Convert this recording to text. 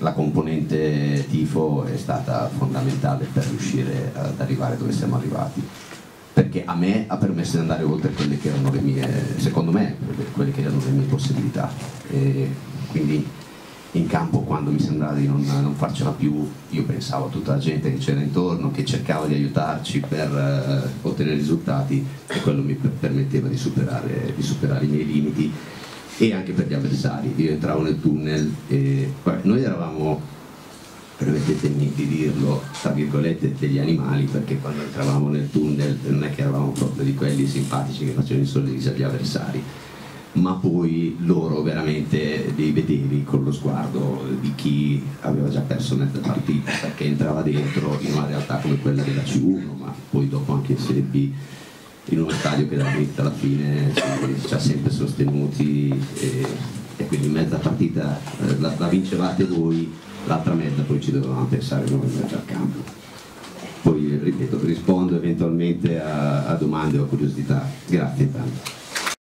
la componente tifo è stata fondamentale per riuscire ad arrivare dove siamo arrivati perché a me ha permesso di andare oltre quelle che erano le mie, secondo me, quelle che erano le mie possibilità. E quindi in campo quando mi sembrava di non, non, farcela più, io pensavo a tutta la gente che c'era intorno, che cercava di aiutarci per uh, ottenere risultati e quello mi permetteva di superare, di superare, i miei limiti e anche per gli avversari. Io entravo nel tunnel e noi eravamo permettetemi di dirlo, tra virgolette, degli animali, perché quando entravamo nel tunnel non è che eravamo proprio di quelli simpatici che facevano i sorrisi agli avversari, ma poi loro veramente li vedevi con lo sguardo di chi aveva già perso mezza partita, perché entrava dentro in una realtà come quella della C1, ma poi dopo anche in Serie B in uno stadio che da dritta alla fine ci, ha sempre sostenuti e, e, quindi in mezza partita eh, la, la vincevate voi l'altra mezza poi ci dovevamo pensare noi in mezzo al campo. Poi ripeto, rispondo eventualmente a, a domande o a curiosità. Grazie intanto.